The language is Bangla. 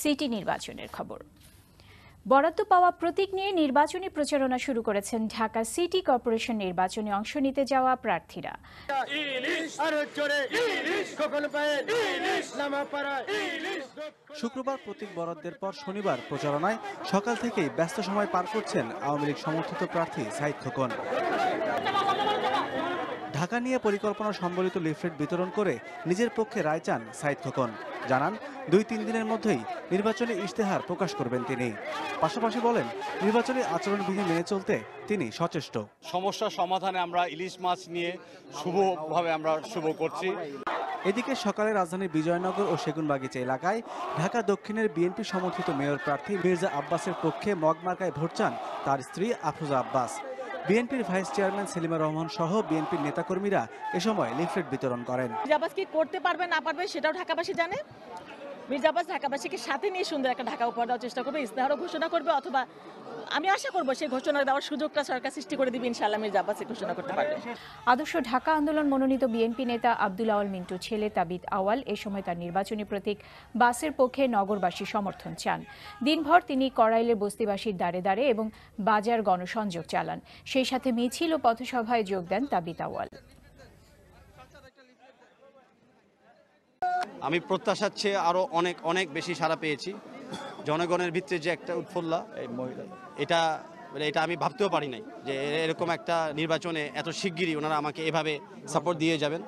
সিটি নির্বাচনের খবর। বরাদ্দ পাওয়া প্রতীক নিয়ে নির্বাচনী প্রচারণা শুরু করেছেন ঢাকা সিটি কর্পোরেশন নির্বাচনে অংশ নিতে যাওয়া প্রার্থীরা। শুক্রবার প্রতীক বরাদ্দের পর শনিবার প্রচারণায় সকাল থেকেই ব্যস্ত সময় পার করছেন আওয়ামী লীগ সমর্থিত প্রার্থী সাইদ খোকন। ঢাকা নিয়ে পরিকল্পনা সম্বলিত লিফলেট বিতরণ করে নিজের পক্ষে রায় চান সাইদ খোকন। জানান দুই তিন দিনের মধ্যেই নির্বাচনী ইশতেহার প্রকাশ করবেন তিনি। পাশাপাশি বলেন নির্বাচনী আচরণবিধি মেনে চলতে তিনি সচেষ্ট। সমস্যা সমাধানে আমরা ইলিশ মাছ নিয়ে শুভভাবে আমরা শুভ করছি। এদিকে সকালে রাজধানীর বিজয়নগর ও সেগুনবাগিচা এলাকায় ঢাকা দক্ষিণের বিএনপি সমর্থিত মেয়র প্রার্থী মির্জা আব্বাসের পক্ষে মগমার্কায় ভোট চান তার স্ত্রী আফরোজা আব্বাস। বিএনপির ভাইস চেয়ারম্যান সেলিমা রহমান সহ বিএনপির নেতাকর্মীরা এ সময় লিফলেট বিতরণ করেন। মির্জাবাস কি করতে পারবে, না পারবে সেটাও ঢাকাবাসী জানে। মির্জাবাস ঢাকাবাসীকে সাথে নিয়ে সুন্দর একটা ঢাকা উপহার দেওয়ার চেষ্টা করবে, ইস্তেহারও ঘোষণা করবে অথবা আমি আশা করব সেই ঘোষণা দেওয়ার সুযোগটা সরকার সৃষ্টি করে দিবে, ইনশাআল্লাহ মির্জাবাসী ঘোষণা করতে পারবে। আদর্শ ঢাকা আন্দোলন মনোনীত বিএনপি নেতা আব্দুল আওয়াল মিন্টু, ছেলে তাবিদ আওয়াল এ সময় তার নির্বাচনী প্রতীক বাসের পক্ষে নগরবাসী সমর্থন চান। দিনভর তিনি কড়াইলের বস্তিবাসীর দ্বারে দ্বারে এবং বাজার গণসংযোগ চালান। সেই সাথে মিছিল ও পথসভায় যোগ দেন তাবিদ আওয়াল আমি প্রত্যাশার চেয়ে আরও অনেক অনেক বেশি সারা পেয়েছি। জনগণের ভিতরে যে একটা উৎফুল্লা এই মহিলা। এটা মানে এটা আমি ভাবতেও পারি নাই যে এরকম একটা নির্বাচনে এত শিগগিরই ওনারা আমাকে এভাবে সাপোর্ট দিয়ে যাবেন।